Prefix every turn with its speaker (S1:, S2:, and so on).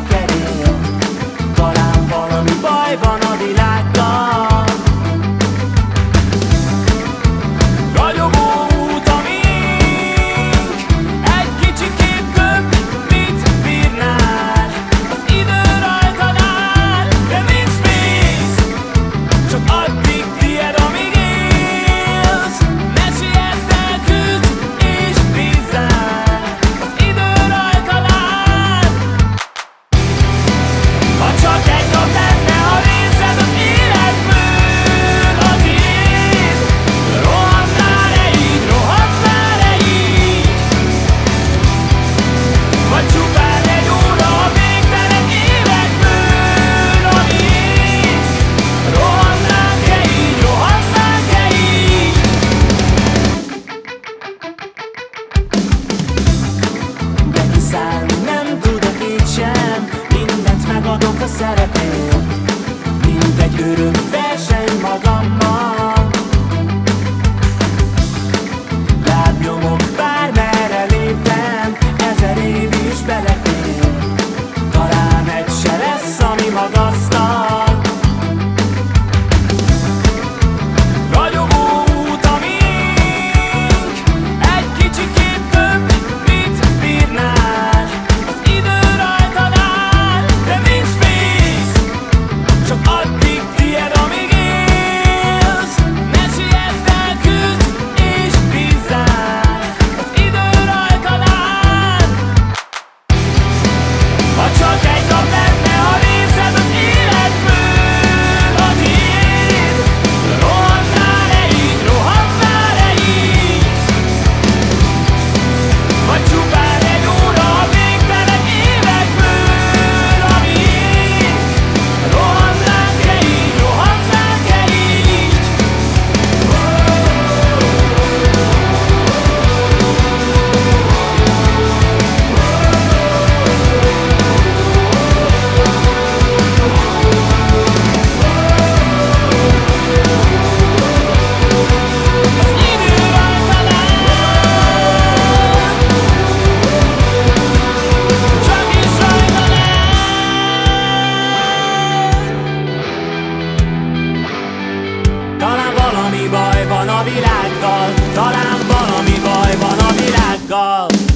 S1: feladok a világgal. Talán valami baj van a világgal